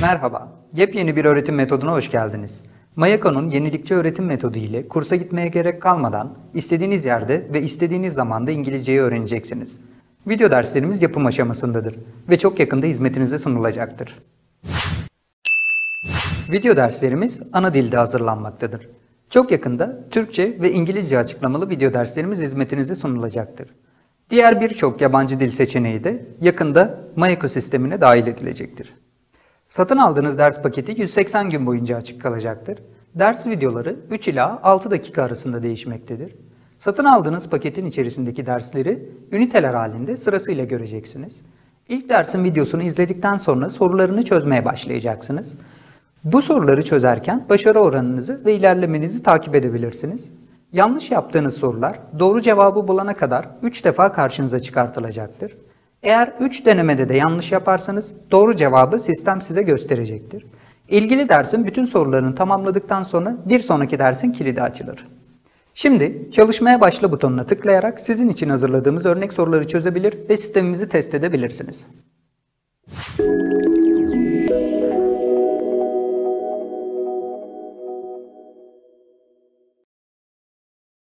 Merhaba, yepyeni bir öğretim metoduna hoş geldiniz. Mayako'nun yenilikçi öğretim metodu ile kursa gitmeye gerek kalmadan istediğiniz yerde ve istediğiniz zamanda İngilizceyi öğreneceksiniz. Video derslerimiz yapım aşamasındadır ve çok yakında hizmetinize sunulacaktır. Video derslerimiz ana dilde hazırlanmaktadır. Çok yakında Türkçe ve İngilizce açıklamalı video derslerimiz hizmetinize sunulacaktır. Diğer birçok yabancı dil seçeneği de yakında Mayako sistemine dahil edilecektir. Satın aldığınız ders paketi 180 gün boyunca açık kalacaktır. Ders videoları 3 ila 6 dakika arasında değişmektedir. Satın aldığınız paketin içerisindeki dersleri üniteler halinde sırasıyla göreceksiniz. İlk dersin videosunu izledikten sonra sorularını çözmeye başlayacaksınız. Bu soruları çözerken başarı oranınızı ve ilerlemenizi takip edebilirsiniz. Yanlış yaptığınız sorular doğru cevabı bulana kadar 3 defa karşınıza çıkartılacaktır. Eğer 3 denemede de yanlış yaparsanız doğru cevabı sistem size gösterecektir. İlgili dersin bütün sorularını tamamladıktan sonra bir sonraki dersin kilidi açılır. Şimdi çalışmaya başla butonuna tıklayarak sizin için hazırladığımız örnek soruları çözebilir ve sistemimizi test edebilirsiniz.